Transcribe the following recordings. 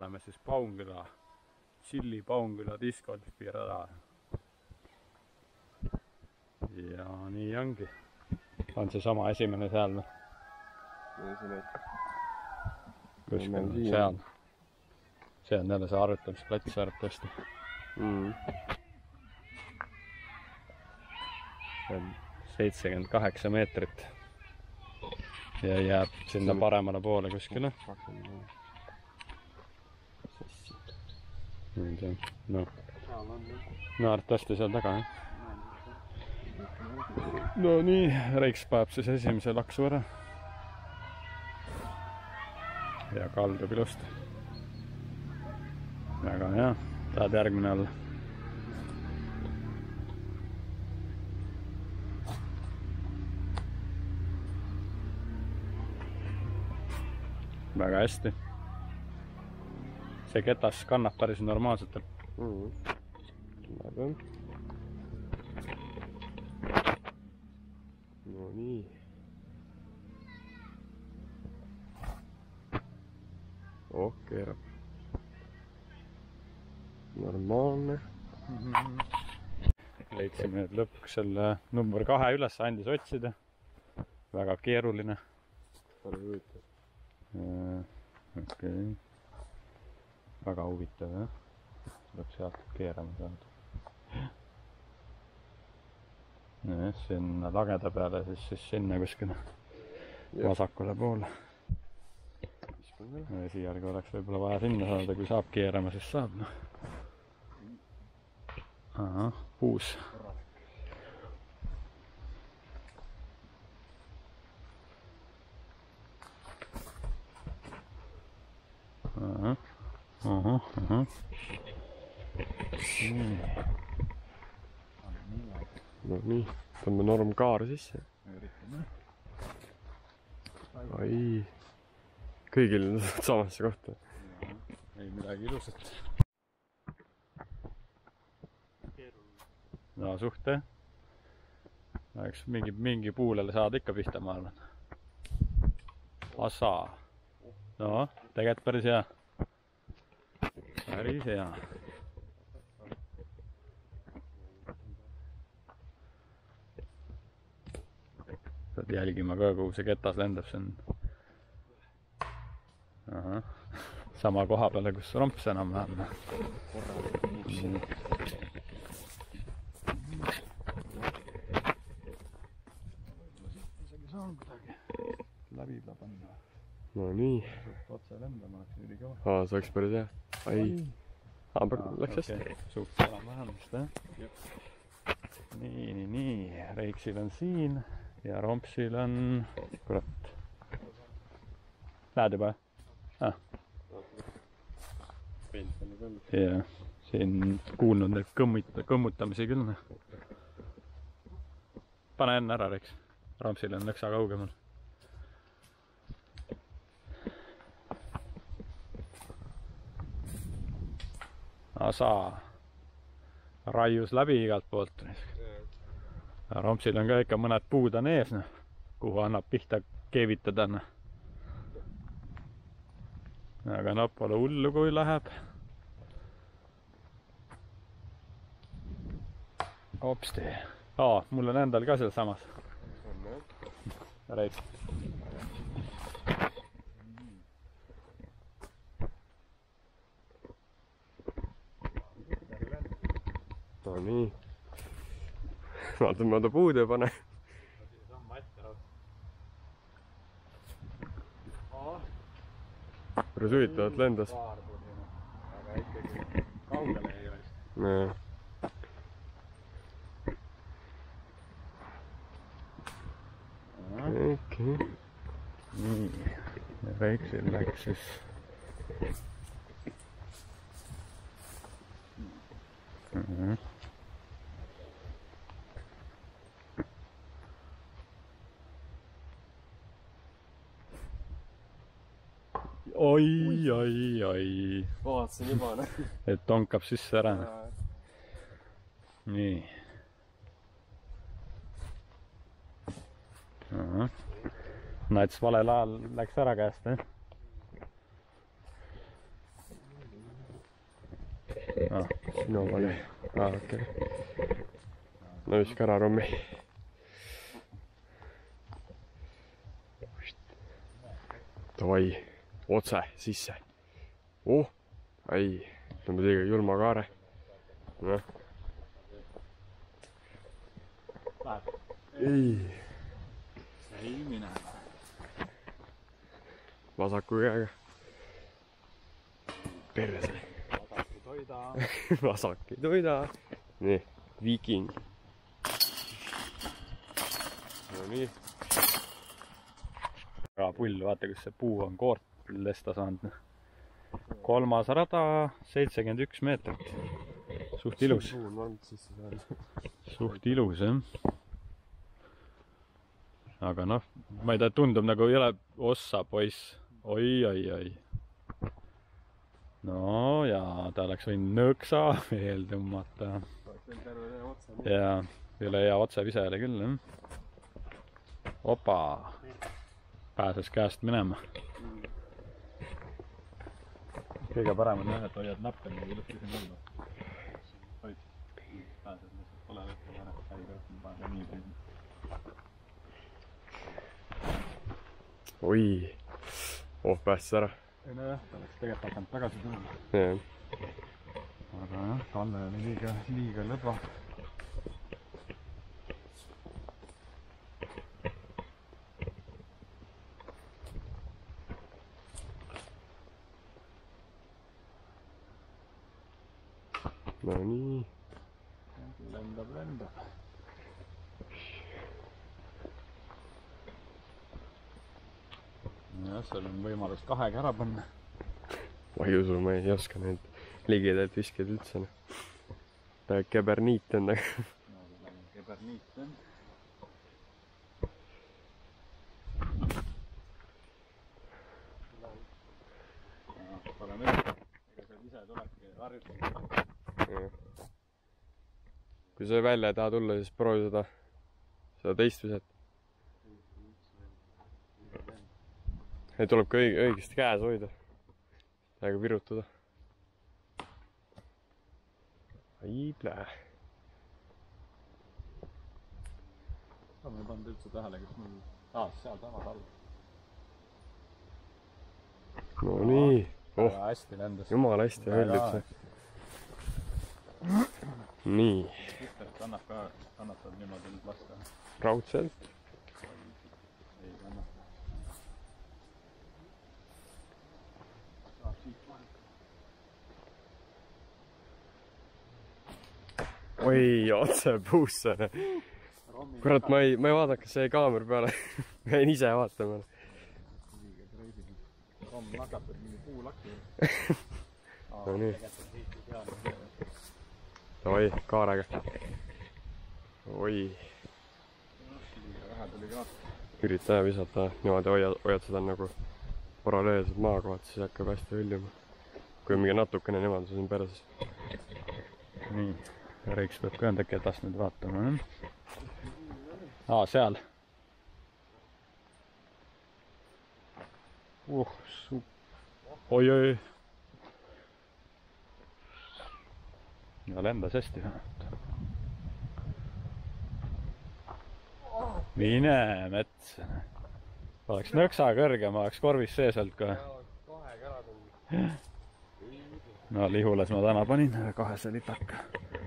oleme siis Paunküla, Tšilli Paunküla discgolfi rada. ja nii ongi. on seesama esimene seal või? kuskil seal. see on jälle see arvutamisplats arvatavasti mm.. seitsekümmend kaheksa meetrit. ja jääb sinna paremale poole kuskile. Noh, no arvatavasti seal taga jah. no nii, Reiks paneb siis esimese laksu ära. ja kaldub ilusti. väga hea, tahad järgmine olla? väga hästi. See ketas kannab päris normaalselt mm.. jah. no nii. oh, keerab. normaalne. leidsime nüüd lõpuks selle number kahe üles, andis otsida. väga keeruline. palju huvitav. okei okay.. Väga huvitav jah. tuleb sealt keerama saada. nojah, sinna lageda peale, siis, siis sinna kuskile vasakule poole. esialgu oleks võib-olla vaja sinna saada, kui saab keerama, siis saab noh. ahah, uus. ahah, ahah, ahah. no nii, tõmbame normkaar sisse. ai, kõigil samasse kohta. ei midagi ilusat. no suht jah. eks mingi, mingi puulele saad ikka pihta, ma arvan. Asa. noh, tegelikult päris hea. Päris hea. pead jälgima ka, kuhu see ketas lendab, see on. ahah, sama koha peale, kus romps enam-vähem. läbi panna. no nii. otse lendama oleks ülikõva. aa, see oleks päris hea. Ai. aa, läks hästi okay.. suht enam-vähem vist jah. nii, nii, nii, Reiksil on siin ja Rompsil on, kurat. Näed juba ah.? jah, siin kuulnud neid kõmmit-, kõmmutamisi küll. noh. pane enne ära, Reiks. Rompsil on nõksa kaugemal. Asa raius läbi igalt poolt. Rompsil on ka ikka mõned puud on ees, noh, kuhu annab pihta keevitada, noh. aga noh, pole hullu, kui läheb. hopsti. aa, mul on endal ka sealsamas. Reit. No nii. vaata mööda puude ei pane. päris huvitavalt lendas. aga ikkagi kaugele ei ole. jah. okei. nii, Reiksil läks siis. Mhm. Oi, oi, vaatasin juba noh. et tonkab sisse ära. nii. nats valel ajal läks ära käest, jah? Ah, sinu oli. aa, okei okay.. no viska ära Rommi. Davai, otse sisse. oh, ai, tõmbad liiga julma kaare. noh. ei, ei mine. vasaku käega. perse. vasak ei toida. vasak ei toida. nii, viiking. Nonii, pull, vaata, kus see puu on koort lesta saanud. kolmas rada, seitsekümmend üks meetrit. suht ilus, suht ilus jah. aga noh, ma ei tea, tundub nagu ei ole ossa poiss oi, oi, oi. no ja ta oleks võinud nõksa veel tõmmata. ja üle hea otsevise oli küll jah. opa, pääses käest minema. Kõige parem on jah, et hoiad nappe nii ilusti siin alla. hoid, pääsed lihtsalt, pole võtta ära, häid rohkem panna nii palju. oi, oh päästis ära. ei nojah, ta oleks tegelikult hakanud tagasi tulema. aga jah, Kalle oli liiga, liiga lõdva. No nii, lendab, lendab. jah, seal on võimalus kahega ära panna. ma ei usu, ma ei oska neid ligidaid viskeid üldse. ta keberniit on nagu. keberniit on. midagi, ega sealt ise tulebki harjutada. Kui sa välja ei taha tulla, siis proovi seda, seda teist viset. ei, tuleb ka õige, õigesti käes hoida. täiega virutada. ai plää. ma ei pannud üldse tähele, kas mul, aa, sealsamas all. no nii, oh, väga hästi lendas. jumala hästi höllib see. Nii, annab ka, annab niimoodi nüüd lasta? raudselt. ei kannata. saab siit vahelt. oi, otse puusse. kurat, ma ei, ma ei vaadanud, kas see kaamera peale jäin ise vaatama. liiga kreisib. Romm nakatab mingi puulaki. No nii. Davai, kaarega. oi, ürita visata, niimoodi hoia, hoiad seda nagu paralleelselt maakohad, siis hakkab hästi hõljuma. kui mingi natukene niimoodi, siis on perses. nii, Reiks peab ka äkki edasi nüüd vaatama, jah? aa, seal. uh, su-, oi-oi. Ja lendas hästi mine metsa. oleks nõksa kõrgem, oleks korvis sees olnud kohe. no Lihulas ma täna panin kahese litaka.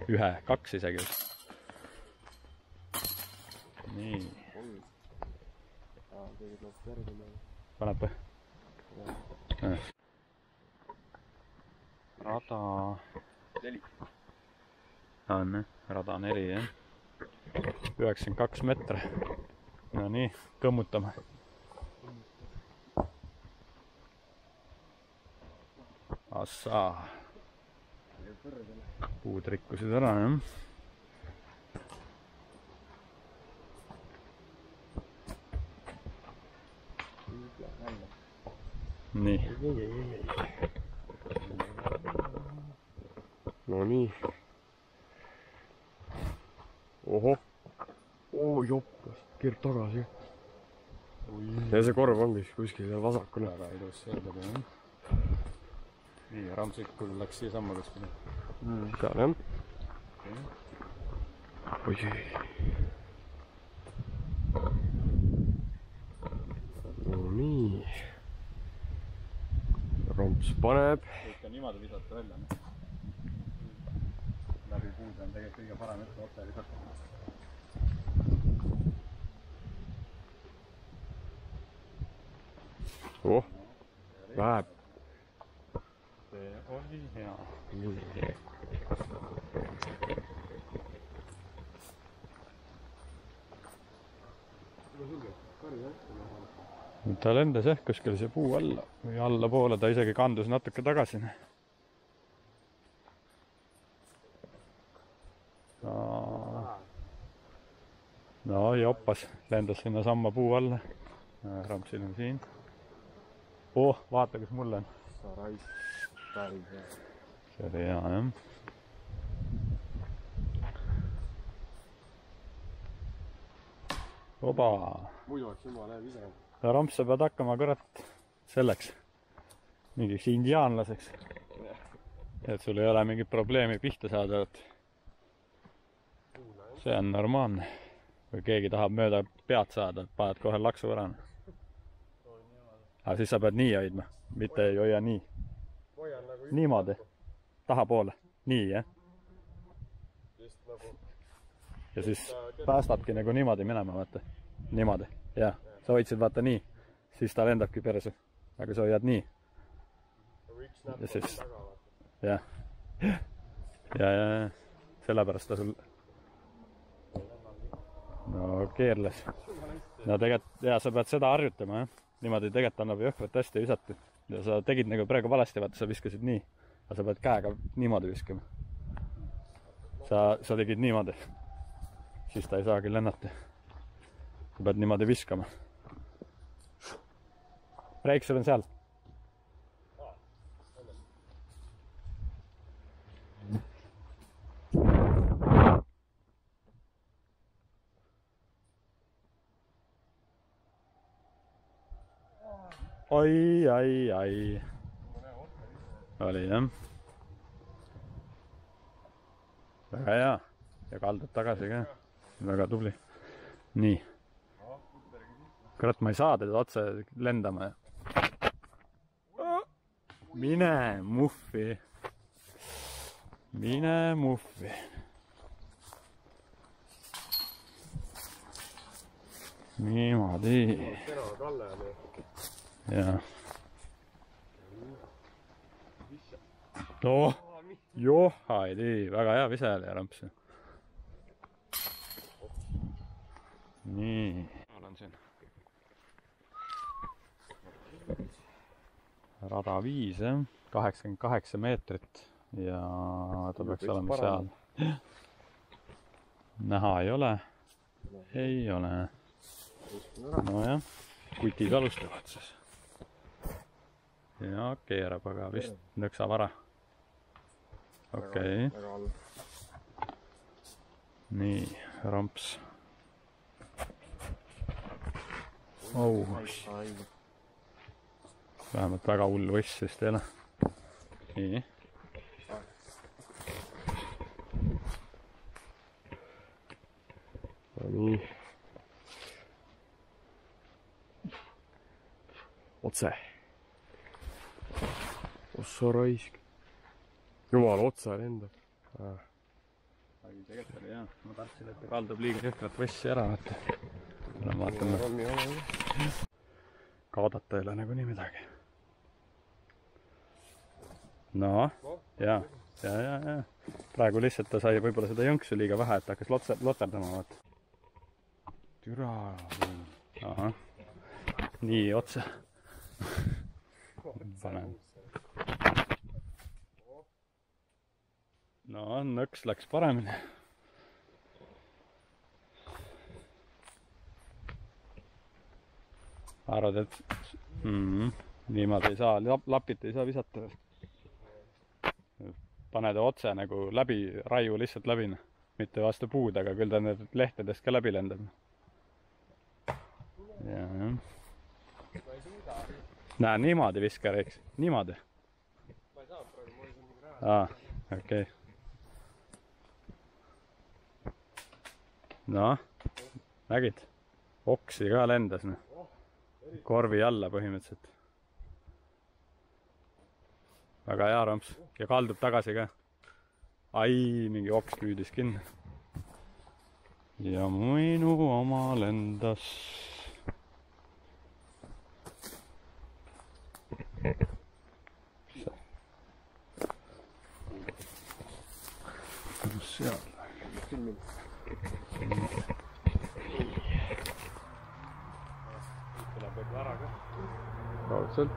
ühe, kaks isegi. nii, paneb või? rada. Neli. On jah, rada neli jah. üheksakümmend kaks meetri. no nii, kõmmutame. Assaa. puud rikkusid ära jah. nii, no nii. Ohoh, oo joppas, keerab tagasi. ja see korv ongi kuskil seal vasakul. väga ilus sõidab jah. nii, Ramsikul läks siiasamma kuskile. mm.. seal jah. oi. no nii. romps paneb. ikka niimoodi visata välja. Puude on tegelikult kõige parem ette otse visata. oh, läheb. see oli hea. ta lendas jah kuskil see puu alla või allapoole, ta isegi kandus natuke tagasi. No joppas, lendas sinnasamma puu alla. rampsil on siin. oh, vaata, kas mul on. see oli hea jah. oba muidu oleks hea visanud. no Ramps, sa pead hakkama kurat selleks, mingiks indiaanlaseks. et sul ei ole mingit probleemi pihta saada, et see on normaalne. Kui keegi tahab mööda pead saada, paned kohe laksu ära. aga siis sa pead nii hoidma, mitte ei hoia nii. nagu niimoodi, tahapoole, nii jah. ja siis päästabki nagu niimoodi minema, vaata. niimoodi, jah. sa hoidsid vaata nii, siis ta lendabki perse. aga sa hoiad nii, Ja siis- jah. ja, ja, ja sellepärast ta sul no keerles. no tegelikult ja sa pead seda harjutama jah, niimoodi tegelikult annab jõhkralt hästi visata. ja sa tegid nagu praegu valesti, vaata sa viskasid nii, aga sa pead käega niimoodi viskama. sa, sa tegid niimoodi, siis ta ei saagi lennata. sa pead niimoodi viskama. Reiksel on seal. oi, ai, ai. oli jah. väga hea ja kaldud tagasi ka. väga tubli. nii. kurat, ma ei saa teda otse lendama. mine muffi. mine muffi. niimoodi. terav Kalle on ju. jah. noh, johaidi, väga hea vise oli ramps. nii. olen siin. rada viis jah, kaheksakümmend kaheksa meetrit ja ta peaks olema seal. näha ei ole, ei ole. nojah, kutid alustavad siis. Ja keerab, aga vist nõksa vara. okei okay., nii, ramps. oh, vähemalt väga hull võss vist ei ole. nii, nii. otse. Ossa raisk. jumala otse lendab ah.. aga tegelikult oli hea, ma tahtsin, et ta kaldub liiga jõhkrat võssi ära, vaata. no vaatame, kaadata ei ole nagunii midagi. noh, ja, ja, ja, ja praegu lihtsalt ta sai võib-olla seda jõnksu liiga vähe, et hakkas lotse, loterdama, vaata. türa. ahah, nii otse. panen. No nõks läks paremini. arvad, et mm, niimoodi ei saa, lapiti ei saa visata? pane ta otse nagu läbi, raiu lihtsalt läbi, noh. mitte vastu puud, aga küll ta need lehtedest ka läbi lendab. jah. näe, niimoodi viska, Reiks, niimoodi. Ah, okay. noh, nägid? oksi ka lendas, noh. korvi alla põhimõtteliselt. väga hea romps ja kaldub tagasi ka. ai, mingi oks püüdis kinni. ja minu oma lendas. Seal. tuleb võib-olla ära ka. raudselt.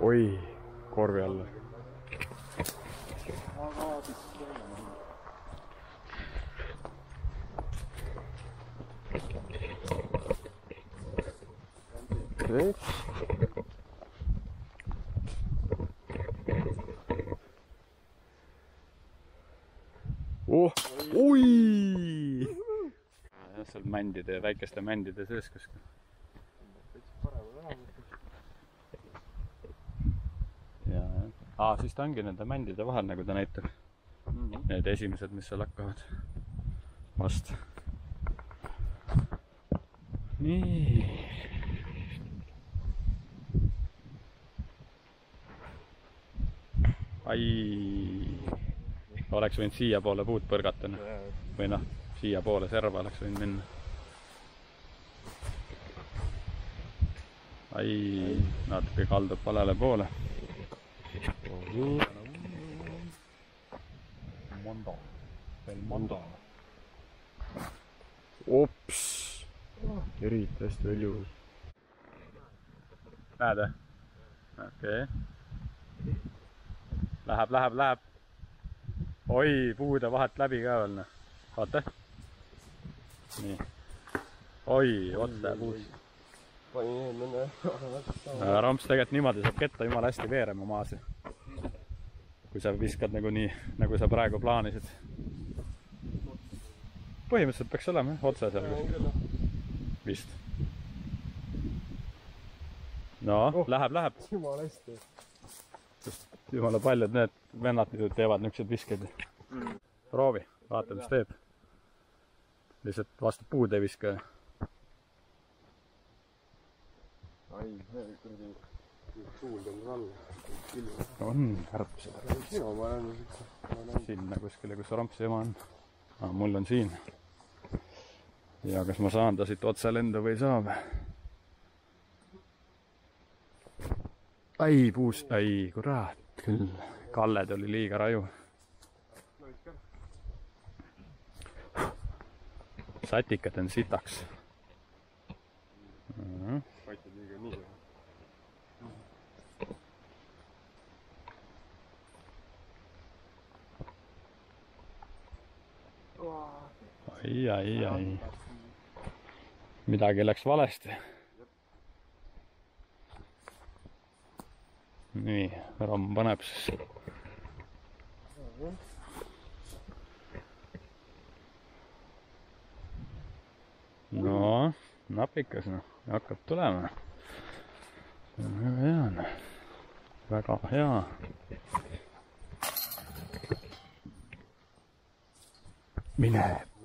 oi, korvi alla. veits. oh, oi! jah, seal mändide, väikeste mändide sees kuskil. ja, jah. aa, siis ta ongi nende mändide vahel, nagu ta näitab. Need esimesed, mis seal hakkavad. vast. nii. ai, oleks võinud siiapoole puud põrgata, noh. või noh, siiapoole serva oleks võinud minna. Ai, natuke kaldub valele poole. Mondo, veel Mondo. ops, eriti hästi väljuv. näed või? okei okay.. Läheb, läheb, läheb. oi, puude vahelt läbi ka veel noh. vaata. nii. oi, otse puus. Panin Äh, ramps tegelikult niimoodi saab ketta jumala hästi veerema maas. kui sa viskad nagu nii, nagu sa praegu plaanisid. põhimõtteliselt peaks olema jah, otse seal kuskil. vist. no oh. läheb, läheb. jumala hästi. sest jumala paljud need vennad teevad niisuguseid viskeid mm.. proovi, vaata, mis teeb. lihtsalt vastu puud ei viska. Ai, kuradi, tuul tõmbas alla. on kärbsed. sina ma olen sinna kuskile, kus rampsi ema on ah,. mul on siin. ja kas ma saan ta siit otse lendu või ei saa või? ai, puus, ai kurat küll. kalled oli liiga raju. satikad on sitaks. paistab liiga nii. ai, ai, ai. midagi läks valesti. nii, romm paneb siis. no napikas noh, hakkab tulema. väga hea noh, väga hea. mine pekki,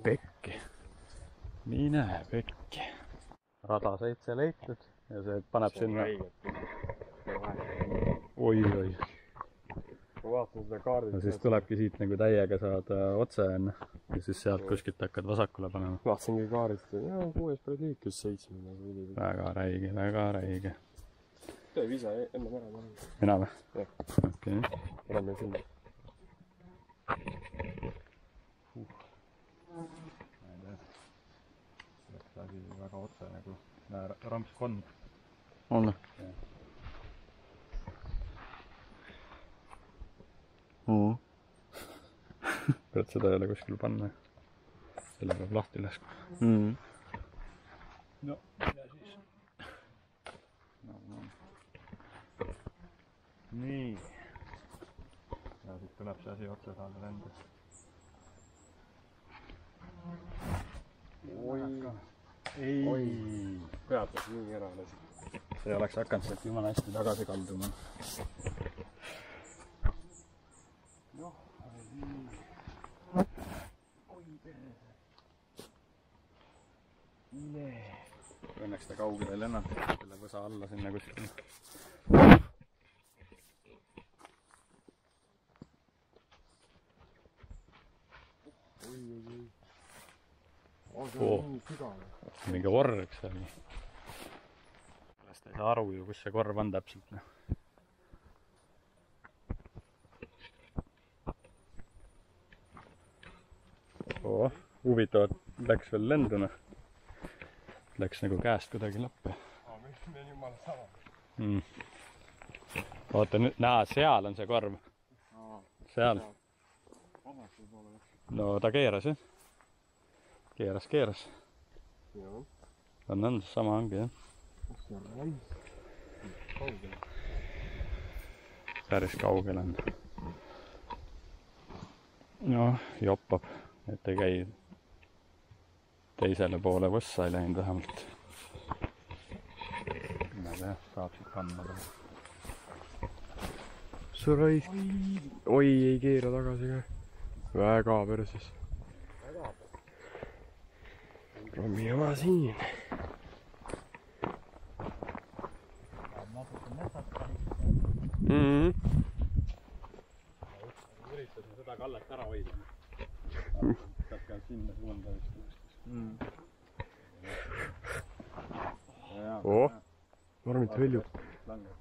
mine pekki. rada seitse leitud ja see paneb sinna oi-oi. ma vaatan seda kaardi. no siis tulebki siit nagu täiega saada otse onju ja siis sealt kuskilt hakkad vasakule panema. vaatasingi kaardist, et jaa, kuues päev liiklus seitsmenda väga räige, väga räige. teeb ise ennem ära, mina või? Okei paneme sinna. Läks asi väga otse nagu, ramps kond. on või? kurat, seda ei ole kuskil panna. selle peab lahti laskma. mm.. no ja siis no,. No. nii. ja siit tuleb see asi otse saada lendu. oi, ei Oi. peatas nii ära lasi. see oleks hakanud sealt jumala hästi tagasi kalduma. Õnneks ta kaugele ei lennanud, selle võsa alla sinna kuskile. Oo. Mingi org seal. sellest ei saa aru ju, kus see korv on täpselt. noh. oo, huvitav, et läks veel lendu noh. Läks nagu käest kuidagi lappi mm.. oota nüüd, näe, seal on see korv. seal. no ta keeras jah. keeras, keeras. on, on, sama ongi jah. päris kaugel on. noh, joppab, et ei käi teisele poole võssa ei läinud vähemalt. ma tea, saab siit kandma tulla. sa raisk. oi, ei keera tagasi ka. väga perses. Rommi oma siin. Mm -hmm. üritasin seda kallet ära hoida. peab ka sinna suunda vist mm.. Oh. vormid väljub langeb.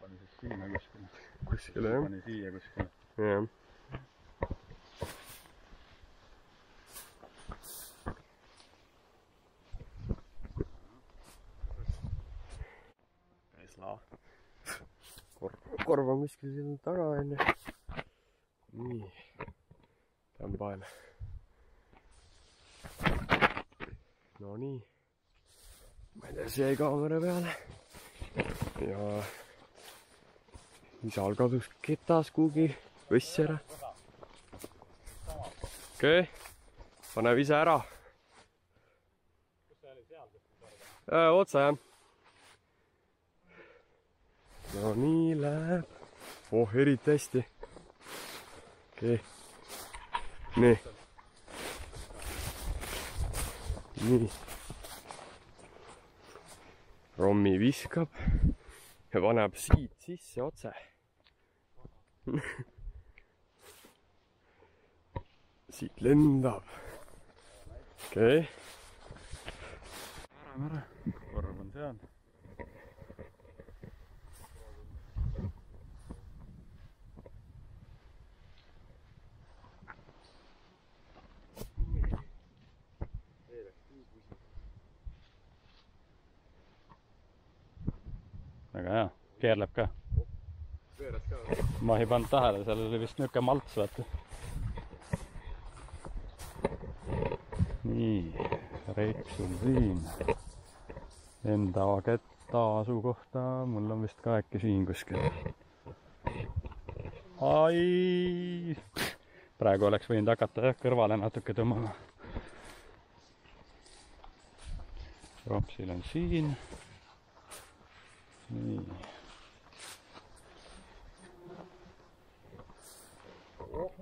pani siis sinna kuskile. kuskile jah. pani siia kuskile. jah. Tesla. korv, korv on kuskil siin taga onju. nii, tõmban. Nonii. See jäi kaamera peale. ja isal kadus ketas kuhugi võssi ära. okei okay., paneb ise ära. otse jah. no nii läheb. oh, eriti hästi. okei okay.. nii. nii. Rommi viskab ja paneb siit sisse otse siit lendab. okei okay., ära, ära. korv on seal. Väga hea, keerleb ka. veeres ka. ma ei pannud tähele, seal oli vist niuke malts, vaata. nii, Reiksul siin. Enda ketta asukohta mul on vist ka äkki siin kuskil. ai, praegu oleks võinud hakata jah kõrvale natuke tõmbama. Rompsil on siin. Nii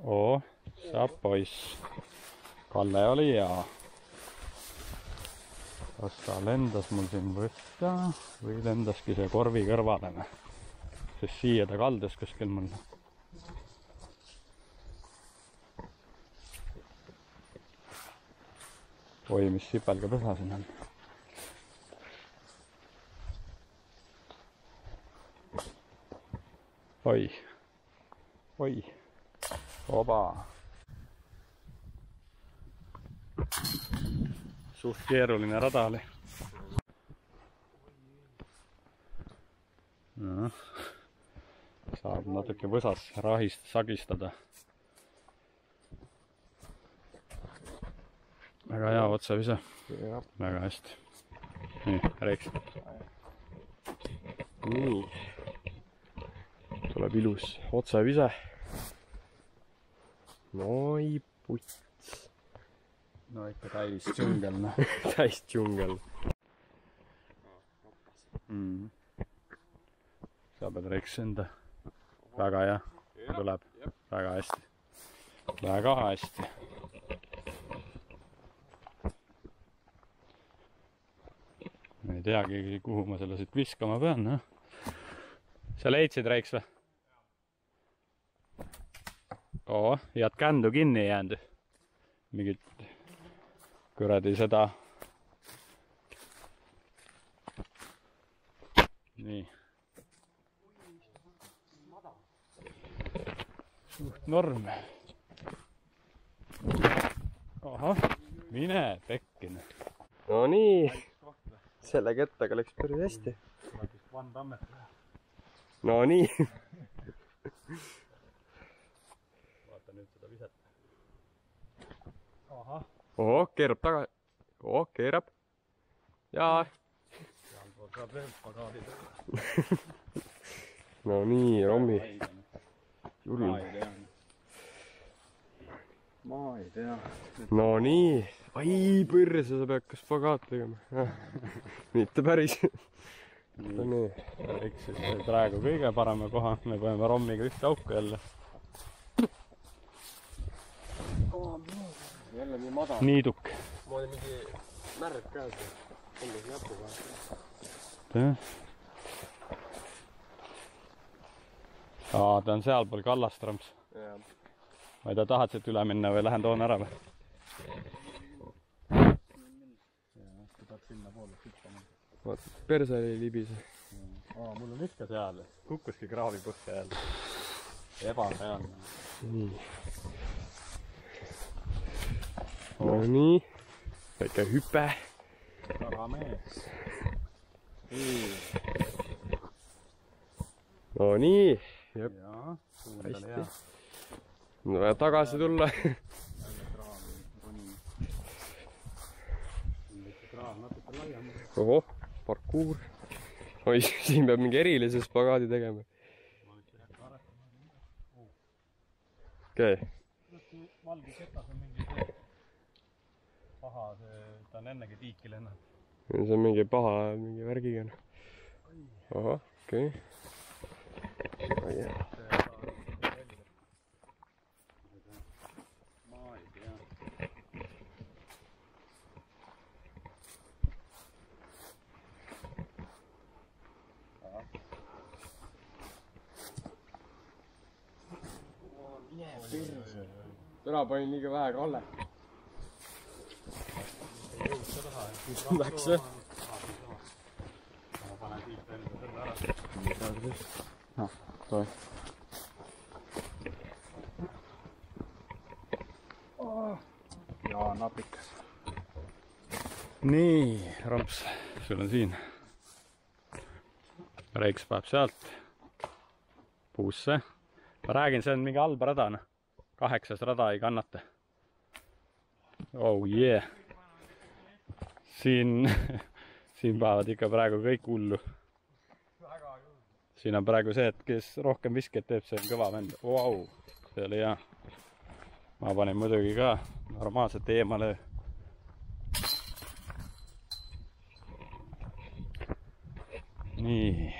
oo, saab poiss. Kalle oli hea. kas ta lendas mul siin võtta või lendaski see korvi kõrvale või? sest siia ta kaldus kuskil mul. oi, mis sipelgapesa siin on. oi, oi oba. suht keeruline rada oli. noh, saab natuke võsas rahist sagistada. väga hea otsevise, jah, väga hästi. nii, Reiks, nii. Tuleb ilus otsevise. noi puts, no ikka täis džungel noh täis džungel. mm.. sa pead Reiks enda, väga hea, tuleb väga hästi. väga hästi. ei teagi, kuhu ma selle siit viskama pean, noh. sa leidsid, Reiks või? oo, head kändu kinni ei jäänud. mingit kuradi seda. nii. suht norm. ahah, mine pekki. Nonii, selle kettaga läks päris hästi. Nonii, vaata nüüd seda viset. ahah, ohoh, keerab taga, ohoh, keerab. ja, no nii, Rommi, ma julm. ei tea. ma ei tea. no nii, ai põrsa, sa pead ka spagaat tegema. mitte päris. nii, eks siis praegu kõige parema koha, me paneme rommiga ühte auku jälle. Jälle nii madal. niiduk. mul oli mingi märg käes ja tõmbasin näpuga. jah. aa, ta on sealpool kallast, Ramps. jah, ma ei tea, tahad siit üle minna või lähen toon ära või? vaata, perse ei libise. aa, mul on ikka seal, kukkuski kraavi põhja jälle. ebareaalne. nii. No nii, väike hüpe. väga mees. no nii, jaa, suund oli Hästi. hea. on vaja tagasi tulla. ohoh, parkuur. oi, siin peab mingi erilise spagaadi tegema. okei okay., valge ketas on mingi see paha, see, ta on ennegi tiiki lennanud. see on mingi paha mingi värgiga. ahah, okei okay.. ei tea. täna panin liiga vähe kalle. Läks jah? ma panen siit enda selle ära. noh, tore. ja napik. nii, Ramps, sul on siin. Reiks paneb sealt puusse. ma räägin, see on mingi halb rada, noh. kaheksas rada ei kannata. oh yeah. Siin, siin panevad ikka praegu kõik hullu. siin on praegu see, et kes rohkem viskeid teeb, see on kõva vend wow,. see oli hea. ma panin muidugi ka normaalselt eemale. nii.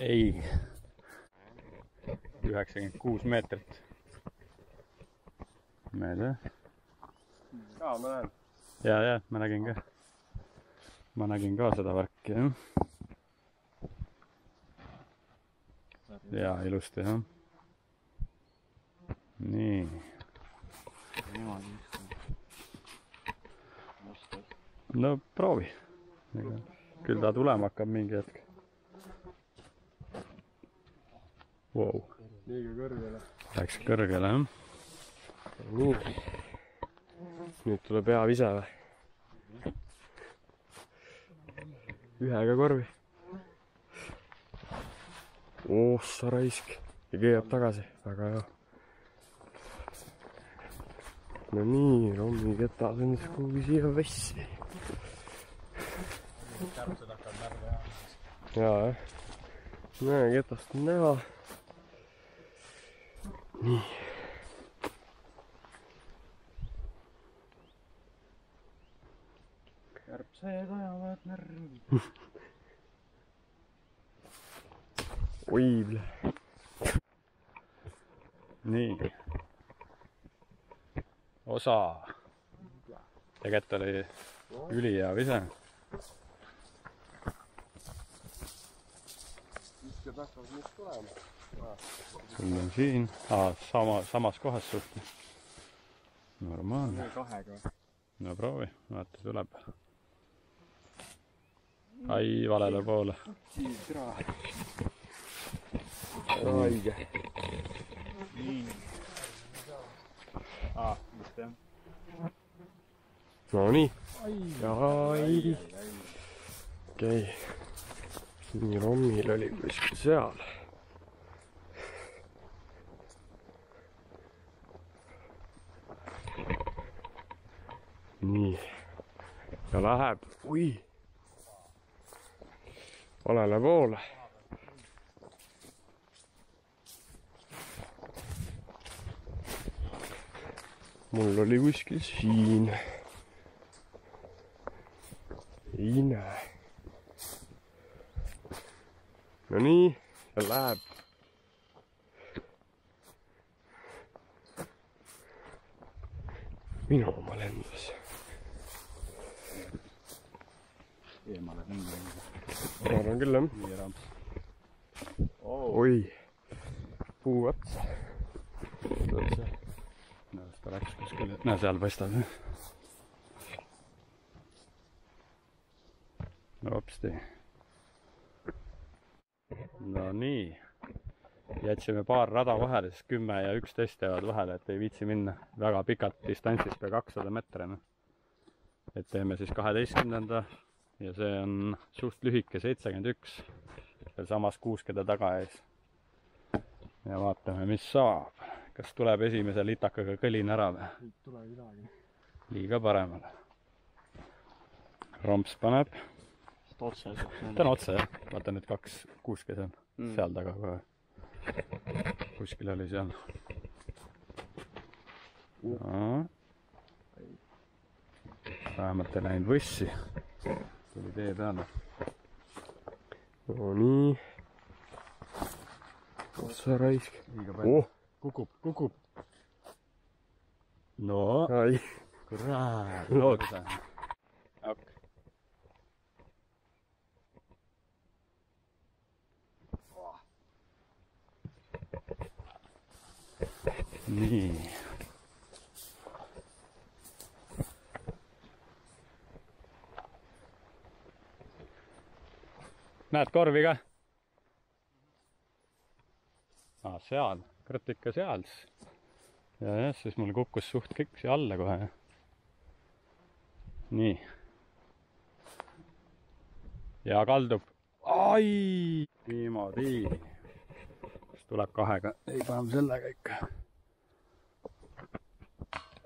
ei. üheksakümmend kuus meetrit. mööda. jaa, ma näen. ja, ja ma nägin ka. ma nägin ka seda värki jah. ja ilusti jah. nii. no proovi. küll ta tulema hakkab mingi hetk wow.. liiga kõrgele. Läks kõrgele jah. nii. nüüd tuleb hea vise või? ühega korvi. oh sa raisk. ja keerab tagasi, väga hea. no nii, Rommi ketas on siis kuhugi siia vessi. jaa jah. näe, ketast on näha. nii. Kärbsed ajavad närvi. oi, nii. osa. tegelikult oli ülihea vise. sul on siin ah,, sama, samas kohas suht. normaalne, kahega. no proovi, vaata tuleb. ai, valele poole. haige. aa, just jah. Nonii. Airi. okei. nii, Rommil oli kuskil seal. nii. ja läheb, ui. Valele poole. mul oli kuskil siin ei näe. Nonii, ja läheb. minu oma lendas. eemale tõmbame. Ma arvan küll jah. ramps. oi, puu otsa. no ta läks kuskile, näe seal paistab hopsti. no nii. jätsime paar rada vahele, sest kümme ja üksteist jäävad vahele, et ei viitsi minna väga pikalt distantsist pea kakssada meetrit. et teeme siis kaheteistkümnenda ja see on suht lühike, seitsekümmend üks. sealsamas kuuskede taga ees. ja vaatame, mis saab. kas tuleb esimese litakaga kõlin ära või? ei tule midagi. liiga paremale. romps paneb, otse ta on otse jah, vaata need kaks kuuskes on Mm. mm. seal taga kohe. kuskil oli seal no.. vähemalt ei läinud võssi, tuli tee peale. Nonii. otsa raisk. oh, kukub, kukub. no ai, kurat. Ok. nii. Näed korvi ka? aa, seal, kurat ikka seal siis ja jah, siis mul kukkus suht kõik siia alla kohe. nii. ja kaldub. ai, niimoodi. kas tuleb kahega? ei, paneme sellega ikka.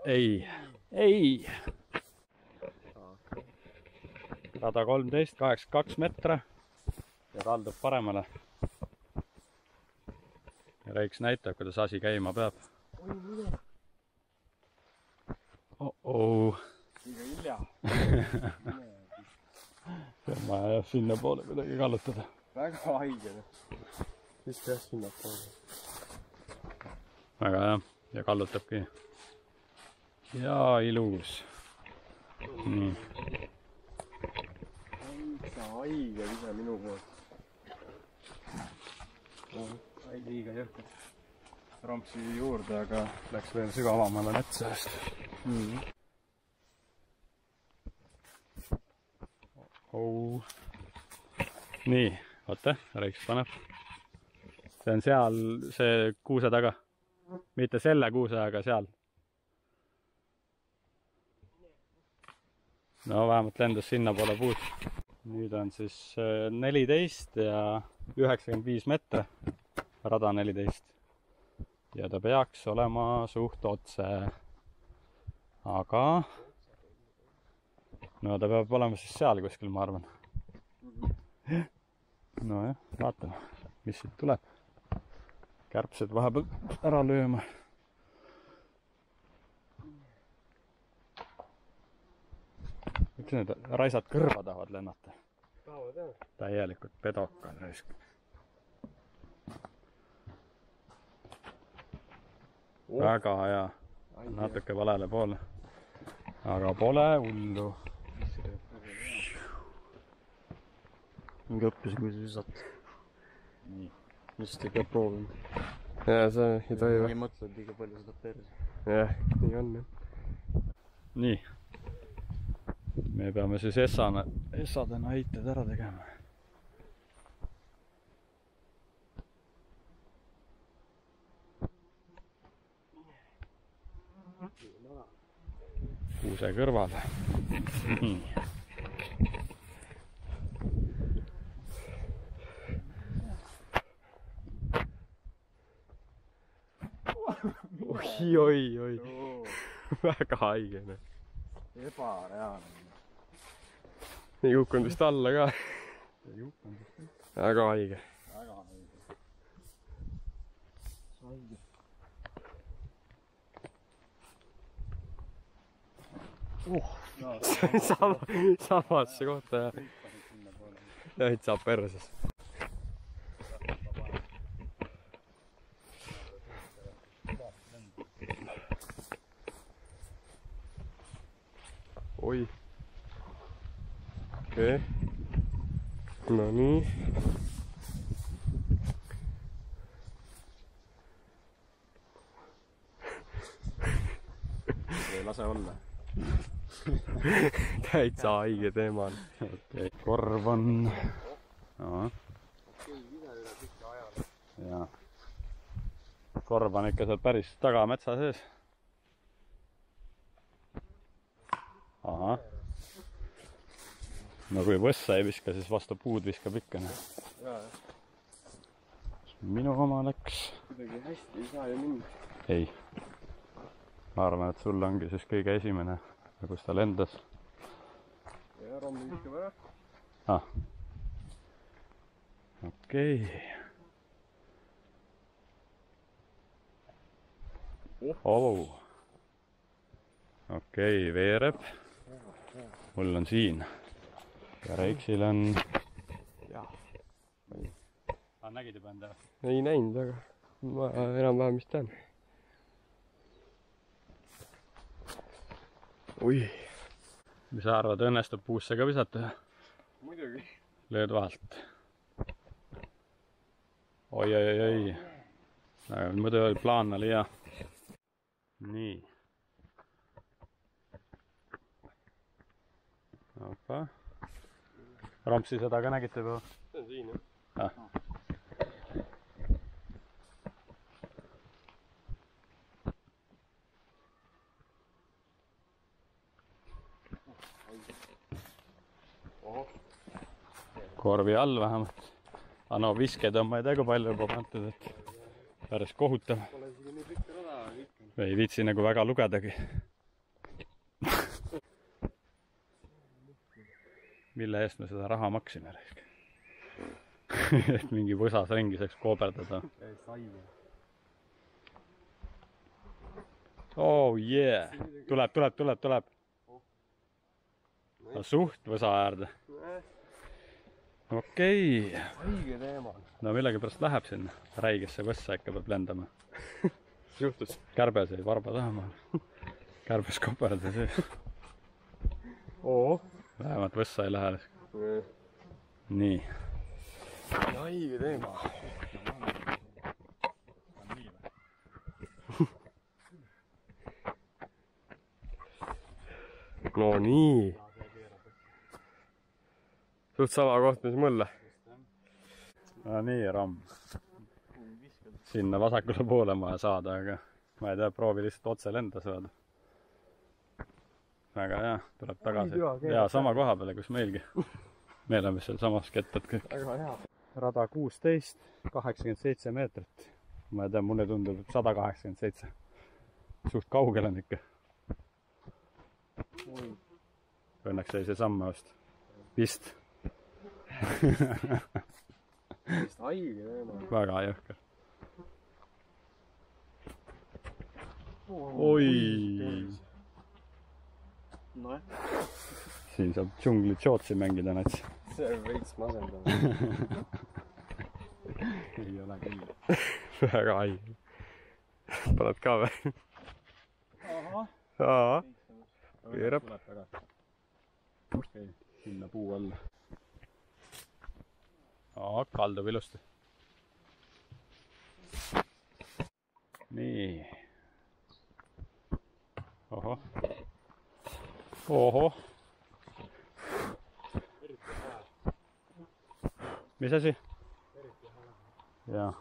ei, ei. sada kolmteist, kaheksakümmend kaks meetri ja kaldub paremale. ja Reiks näitab, kuidas asi käima peab oh-oh. liiga hilja. on vaja jah sinnapoole kuidagi kallutada. väga haige. vist jah sinnapoole. väga hea ja kallutabki. ja ilus. nii, haige vise minu poolt. Sai liiga jõhker. rompsi juurde, aga läks veel sügavamale metsa just mm. oh.. nii, oota, Reiks paneb. see on seal, see kuuse taga. mitte selle kuuse, aga seal. no vähemalt lendas sinnapoole puud. nüüd on siis äh, neliteist ja üheksakümmend viis meetri, rada neliteist. ja ta peaks olema suht otse. aga no ta peab olema siis seal kuskil, ma arvan. nojah, vaatame, mis siit tuleb. kärbsed vahepeal ära lööma. miks need raisad kõrva tahavad lennata? Täielikult pedokad raisk. väga hea, natuke valele poole. aga pole hullu. mingi õppuse, kuidas visata. nii, lihtsalt ei pea proovima. jaa, sa ei tohi ei mõtle liiga palju seda perse. jah, nii on jah. nii. Me peame siis essana, essadena heited ära tegema. kuuse kõrvale. nii. oi, oi, oi, väga haige noh. ebareaalne. Ei kukkunud vist alla ka. väga haige. sama, samasse kohta jah. täitsa perses. oi. Okei okay.. Nonii. ei lase olla. täitsa haige teema on. okei okay., korv on. jaa. korv on ikka seal päris taga metsa sees. ahah. No kui võssa ei viska, siis vastu puud viskab ikka. minu oma läks. kuidagi hästi ei saa ju minna. ei. ma arvan, et sul ongi siis kõige esimene, kus ta lendas. ja rommi viskab ära. ah.. okei okay.. oh.. okei okay,, veereb. mul on siin. Ja Reiksil on. jah. Ah, nägid juba enda? ei näinud, aga ma enam-vähem vist tean. oi. mis sa arvad, õnnestub puusse ka visata? muidugi. lööd vahelt. oi, oi, oi, oi. aga muidu oli plaan oli hea. nii. opa. Rampsi seda ka nägite juba? see on siin jah. Ah. korvi all vähemalt. aga no visketõmbajaid väga palju juba pandud, et päris kohutav. Ei viitsi nagu väga lugedagi. Mille eest me seda raha maksime et mingi võsas ringi saaks kooberdada. oh yeah, tuleb, tuleb, tuleb, tuleb. suht võsa äärde. okei okay., no millegipärast läheb sinna räigesse võssa ikka peab lendama. mis juhtus? kärbes jäi varba taha, ma arvan. kärbes koperdas oo. Vähemalt võssa ei lähe. nii. haige teema. no nii. suht sama koht, mis mulle. no nii, Ramm. sinna vasakule poole on vaja saada, aga ma ei tea, proovi lihtsalt otse lenda saada. Väga hea, tuleb tagasi hea,. ja sama koha peale, kus meilgi. me oleme sealsamas kettad kõik. väga hea. rada kuusteist, kaheksakümmend seitse meetrit. ma ei tea, mulle tundub, et sada kaheksakümmend seitse. suht kaugel on ikka. Õnneks jäi see samm vast. vist. haige teema. väga jõhker. oi, nojah, siin saab džungli Jootsi mängida nats. see on veits masendav. ei ole küll. väga haige. paned ka või? ahah. Keerab. sinna puu alla. aa, kaldub ilusti. nii. ohoh. ohoh. mis asi? jah.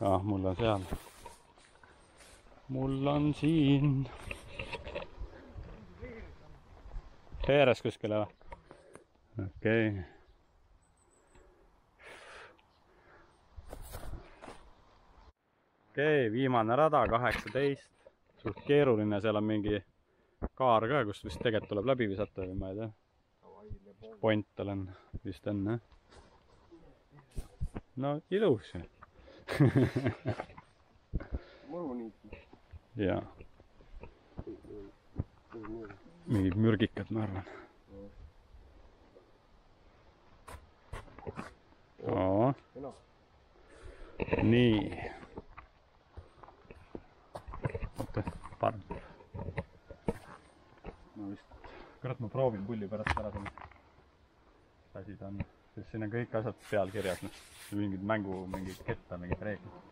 ah, mul on seal. mul on siin veeres kuskile või? okei okay.. okei okay,, viimane rada, kaheksateist. suht keeruline, seal on mingi kaar ka, kust vist tegelikult tuleb läbi visata või ma ei tea. point olen vist enne. no ilus ju. mõnuniit. jaa. mingid mürgikad, ma arvan. kena. nii. oota, parem. Ma vist, kurat, ma proovin pulli pärast ära tulla. mis asi ta on, sest siin on kõik asjad peal kirjas, noh. mingid mängu, mingid ketta, mingid reeglid.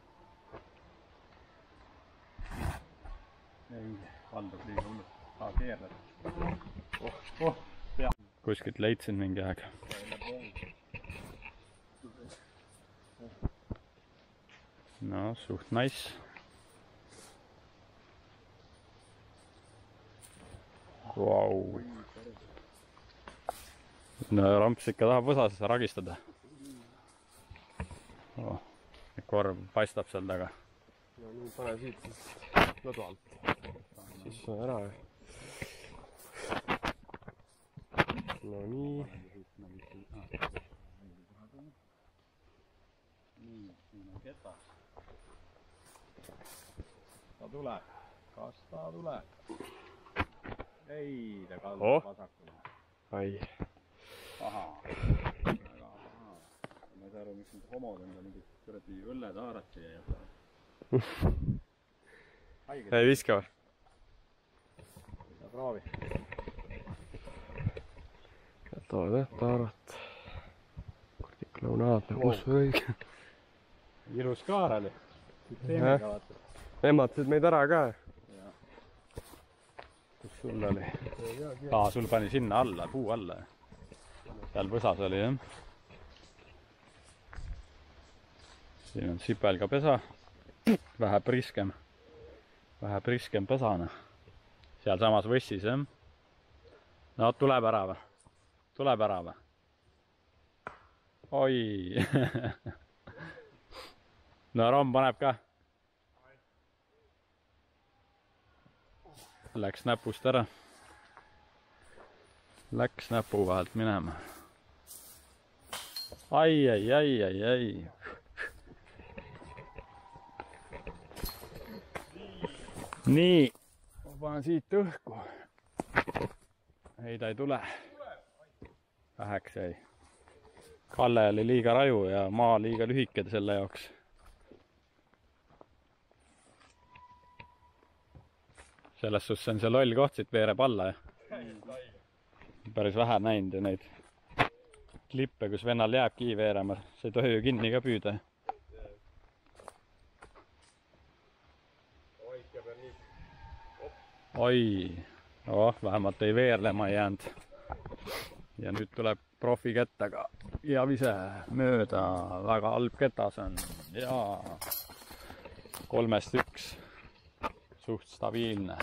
ei, valdab liiga hullult. aa, keerled. oh, oh, pea. kuskilt leidsin mingi aeg. no suht nice. Vau. no ramps ikka tahab võsas ragistada oh,. korv paistab seal taga. no nii, pane siit siis lõdu alt. siis on ära. no nii. nii, siin on keta. ta tuleb, kas ta tuleb? ei, ta kaldub Oh. vasakule. ai, paha, väga paha. ma ei saa aru, miks need homod endale mingit kuradi õlletaarat siia jätavad. ei viska või? proovi. jätavad jah, taarat. kuradi klounaadne, kus see õige. ilus kaar oli. Vaata. nematasid meid ära ka. Sul oli? aa, sul pani sinna alla, puu alla. seal võsas oli jah. siin on sipelgapesa, vähe priskem, vähe priskem pesa noh. sealsamas võssis jah. no tuleb ära või? tuleb ära või? oi no Rom paneb ka. Läks näpust ära. Läks näpu vahelt minema. ai, ai, ai, ai, ai. nii, ma panen siit õhku. ei, ta ei tule. väheks jäi. Kalle oli liiga raju ja maa liiga lühike selle jaoks selles suhtes on see loll koht siit veereb alla jah. päris vähe näinud ju neid klippe, kus vennal jääb kivi veerema, sa ei tohi ju kinni ka püüda. oi, oh vähemalt ei veerlema jäänud. ja nüüd tuleb profi kettaga ja vise mööda, väga halb keta see on ja kolmest üks, suht stabiilne.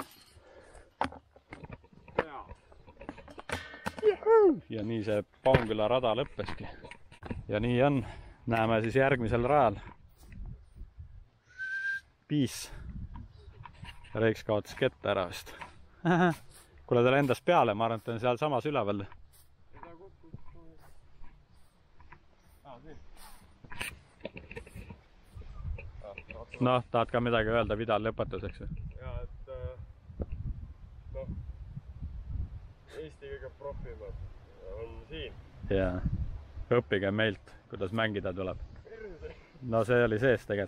ja nii see Paunküla rada lõppeski. ja nii on, näeme siis järgmisel rajal. Peace. Reiks kaotas ketta ära vist. kuule, ta lendas peale, ma arvan, et ta on sealsamas üleval. noh, tahad ka midagi öelda Vidal lõpetuseks või? ja et noh, Eesti kõige profimad on siin. jaa, õppige meilt, kuidas mängida tuleb. no see oli sees tegelikult.